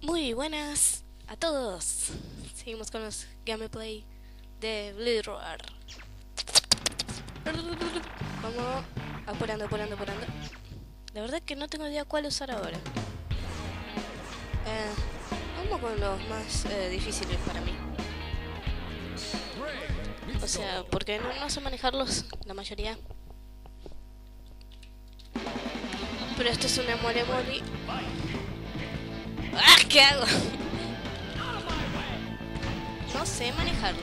Muy buenas a todos. Seguimos con los gameplay de Blade Roar. Vamos apurando, apurando, apurando. La verdad es que no tengo idea cuál usar ahora. Eh, vamos con los más eh, difíciles para mí. O sea, porque no, sé manejarlos la mayoría. Pero esto es una mole mole. ¡Ah! ¿Qué hago? No sé manejarlo.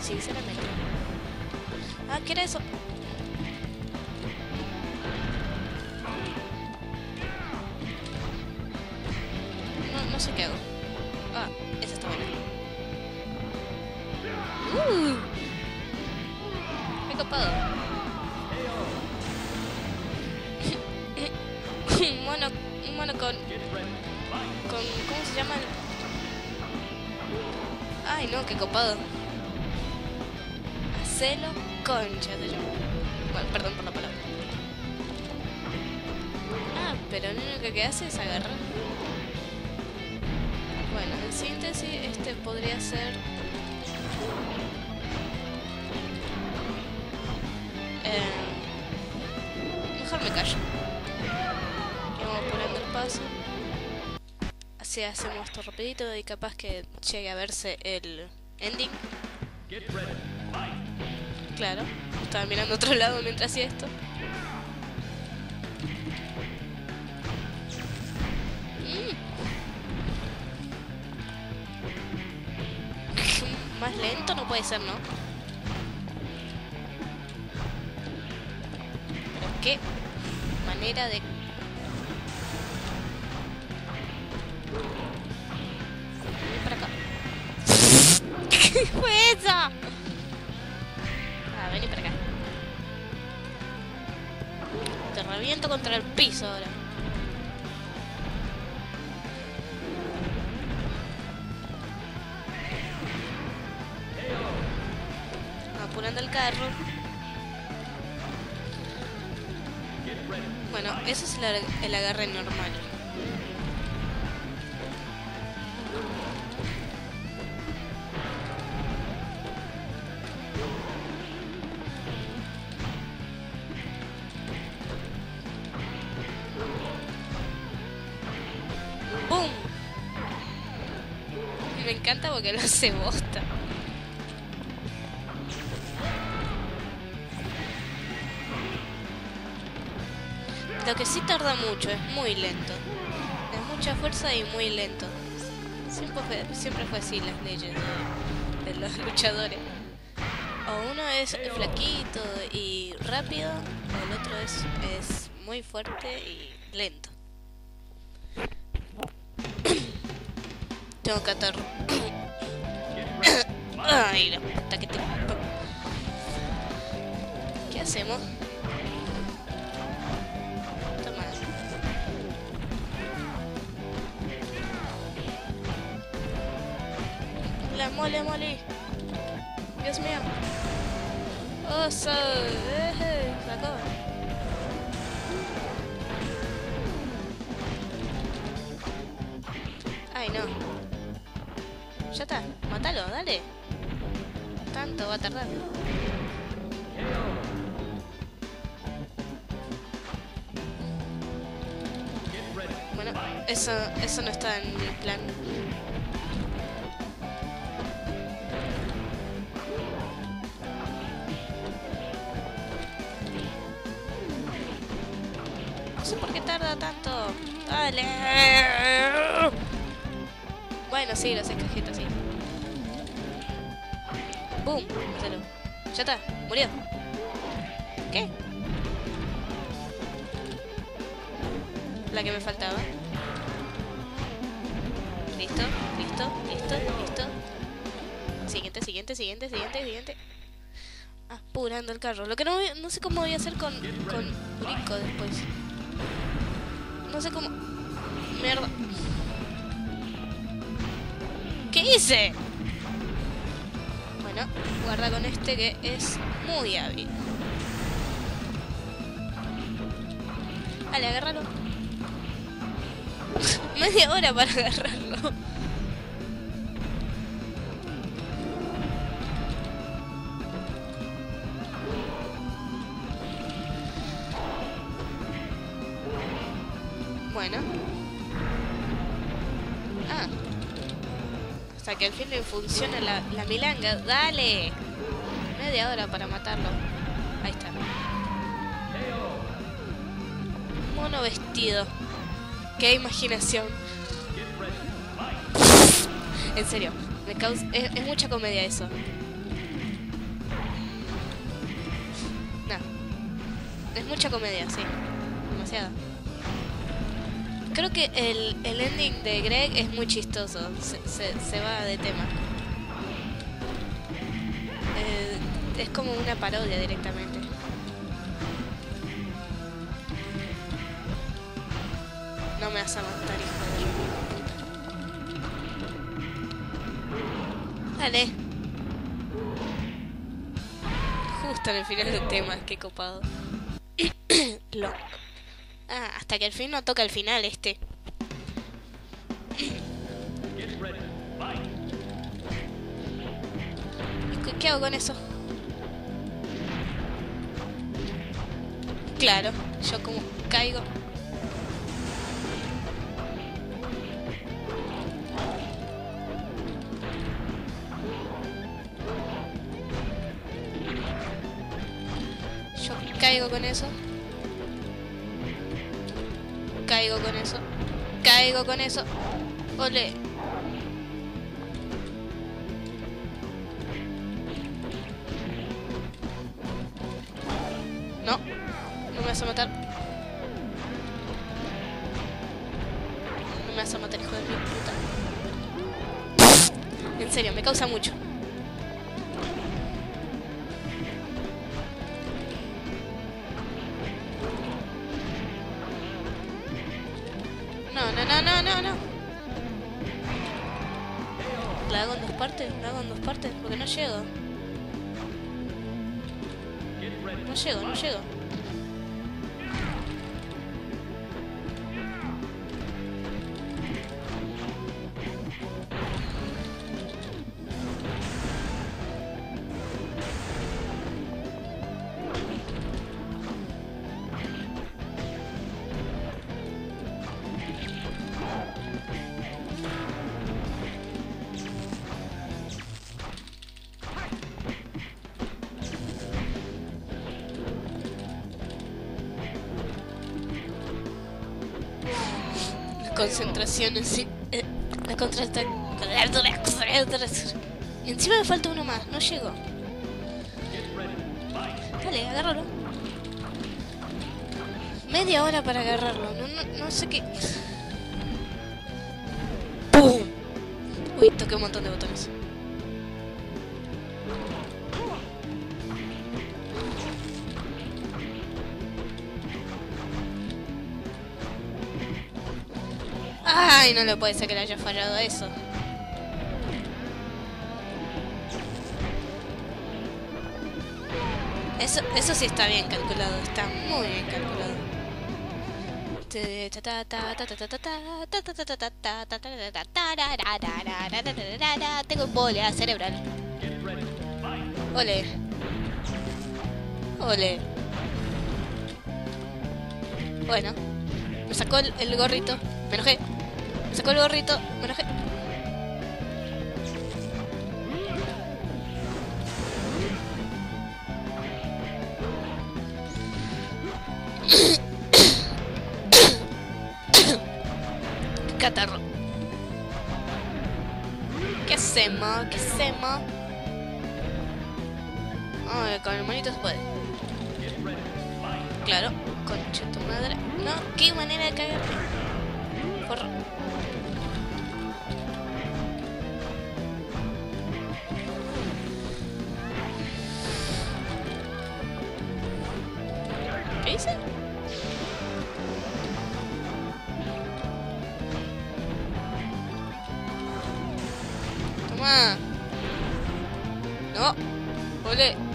Sinceramente. Ah, ¿qué era eso? No, no sé qué hago. Ah, esa está buena. ¡Uh! Me he copado. mono, un mono con, con, ¿cómo se llama? Ay, no, qué copado. Hacelo concha se llama. Bueno, perdón por la palabra. Ah, pero lo único que hace es agarrar. Bueno, en síntesis, este podría ser... Eh, mejor me callo. Vamos poniendo el paso. Así hacemos esto rapidito y capaz que llegue a verse el ending. Claro, estaba mirando a otro lado mientras hacía esto. Mm. Más lento no puede ser, ¿no? Pero qué manera de ¿Qué fue eso? Ah, vení para acá. Te reviento contra el piso ahora. Apurando el carro. Bueno, eso es el, el agarre normal. Porque lo hace bosta. Lo que sí tarda mucho, es muy lento. Es mucha fuerza y muy lento. Siempre fue, siempre fue así las leyes de, de los luchadores. O uno es flaquito y rápido, o el otro es, es muy fuerte y lento. Tengo catarro. Ay, la puta que te... ¿Qué hacemos? Toma. La mole, mole. Dios mío. Oso. Eh, sacó. Ay, no. Ya está, mátalo, dale. Tanto va a tardar. Bueno, eso, eso no está en mi plan. No sé por qué tarda tanto. Dale. Bueno, sí, lo sé, cajeta, sí. ¡Boom! Mátalo. Ya está, murió. ¿Qué? La que me faltaba. Listo, listo, listo, listo. Siguiente, siguiente, siguiente, siguiente, siguiente. Apurando el carro. Lo que no, no sé cómo voy a hacer con, con Rico después. No sé cómo... Mierda. ¿Qué hice? Bueno, guarda con este que es muy hábil. Dale, agárralo. Media hora para agarrarlo. Bueno. Hasta que al fin le funcione la, la milanga. ¡Dale! Media hora para matarlo. Ahí está. Mono vestido. Qué imaginación. En serio, me causa, es, mucha comedia eso. No. Es mucha comedia, sí. Demasiada. Creo que el, el ending de Greg es muy chistoso. Se, se, va de tema. Eh, es como una parodia directamente. No me vas a matar, hijo de puta. Dale. Justo en el final del tema, qué copado. Lo. Ah, hasta que al fin no toca el final este. ¿Qué- ¿Qué hago con eso? Claro, yo como caigo. Yo caigo con eso. Caigo con eso. Caigo con eso. Ole. No. No me vas a matar. No me vas a matar, hijo de mi puta. En serio, me causa mucho. Llego. No llego, no llego. Concentración en sí. eh, la encima me falta uno más, no llego. Dale, agárralo. Media hora para agarrarlo, no, no, no sé qué. ¡Pum! Uy, toqué un montón de botones. Ay, no le puede ser que le haya fallado eso. Eso, eso sí está bien calculado, está muy bien calculado. Tengo embolia cerebral. Ole. Ole. Bueno. Me sacó el, el gorrito. Me enojé. Sacó el gorrito. Me enojé. Catarro. ¿Qué hacemos? ¿Qué hacemos? Ay, con el monito se puede. Claro, concha tu madre. No, qué manera de cagar. Por... ¿Qué hice? Toma. No. Ole.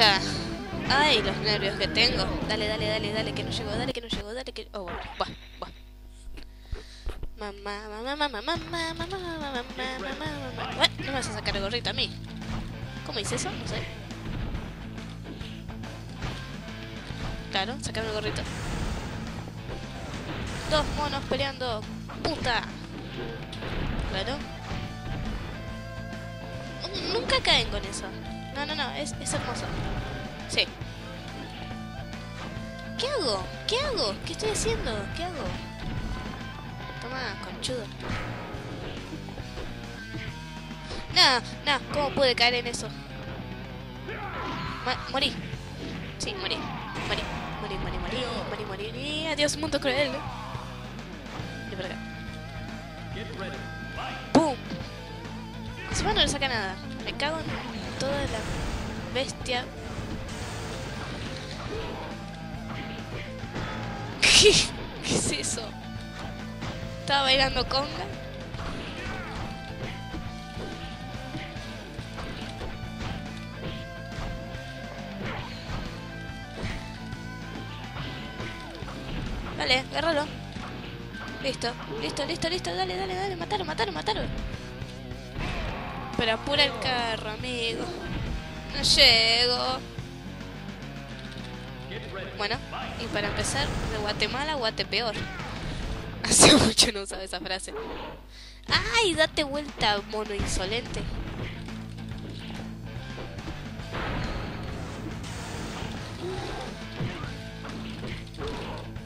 Está. Ay, los nervios que tengo. Dale, dale, dale, dale, que no llegó, dale, que no llegó, dale, que... Oh, bueno, va, va. Mamá, mamá, mamá, mamá, mamá, mamá, mamá, mamá, mamá. Bueno, no me vas a sacar el gorrito a mí. ¿Cómo hice eso? No sé. Claro, sacame el gorrito. Dos monos peleando. ¡Puta! Claro. Nunca caen con eso. No, no, no, es, es hermoso. Sí. ¿Qué hago? ¿Qué hago? ¿Qué estoy haciendo? ¿Qué hago? Toma, conchudo. No, no, ¿cómo pude caer en eso? Ma morí. Sí, morí. Morí, morí, morí, morí, morí, morí, morí. Adiós, mundo cruel. Y por acá. ¡Pum! Encima no le saca nada. Me cago en toda la bestia. ¿Qué? ¿Qué es eso? Estaba bailando conga. Vale, agárralo. Listo, listo, listo, listo. Dale, dale, dale. Matalo, matalo, matalo. Pero apura el carro, amigo. No llego. Bueno, y para empezar, de Guatemala a Guatepeor. Hace mucho no usaba esa frase. ¡Ay, date vuelta, mono insolente!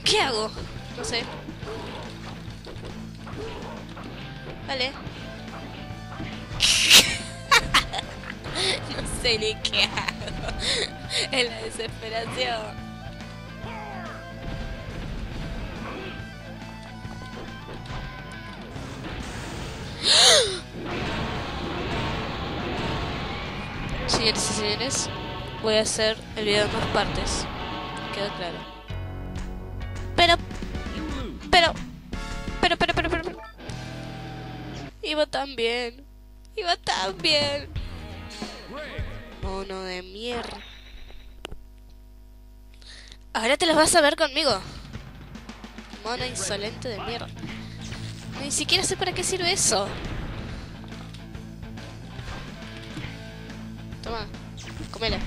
¿Qué hago? No sé. Vale. no sé ni qué hago. en la desesperación. Señores y señores, voy a hacer el video en dos partes. Quedó claro. Pero, pero, pero, pero, pero, pero, pero. Iba tan bien. Iba tan bien. Mono de mierda. Ahora te las vas a ver conmigo. Mono insolente de mierda. Ni siquiera sé para qué sirve eso. Toma, comela.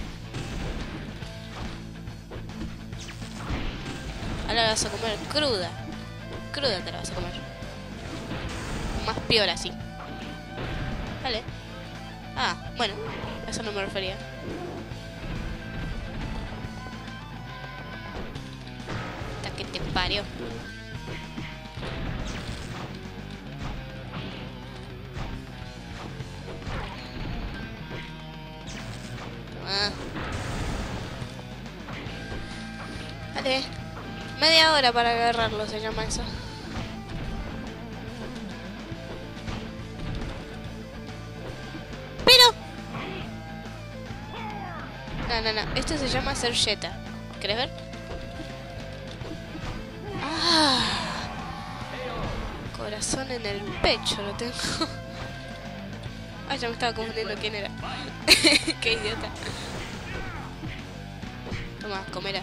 Ahora la vas a comer cruda. Cruda te la vas a comer. Más peor así. Vale. Ah, bueno. Eso no me refería. Hasta que te parió. Ah. Vale. Media hora para agarrarlo se llama eso. No, no, no. Esto se llama jeta. ¿Querés ver? Ah. Corazón en el pecho lo tengo. Ah, ya me estaba confundiendo quién era. Qué idiota. Toma, comera.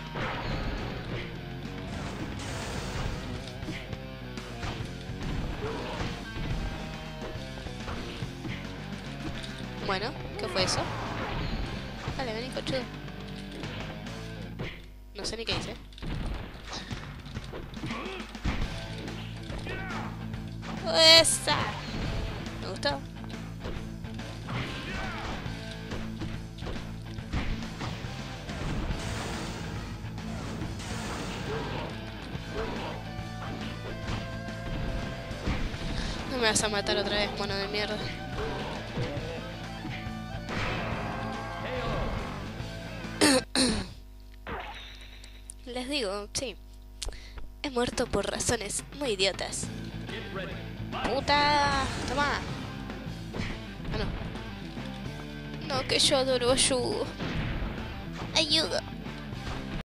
Bueno, ¿qué fue eso? Dale, vení, cochudo. No sé ni qué hice. ¡Esa! Me gustó. No me vas a matar otra vez, mono de mierda. Digo, sí. He muerto por razones muy idiotas. ¡Puta! ¡Toma! Ah, no. No, que yo adoro ayuda. Ayuda.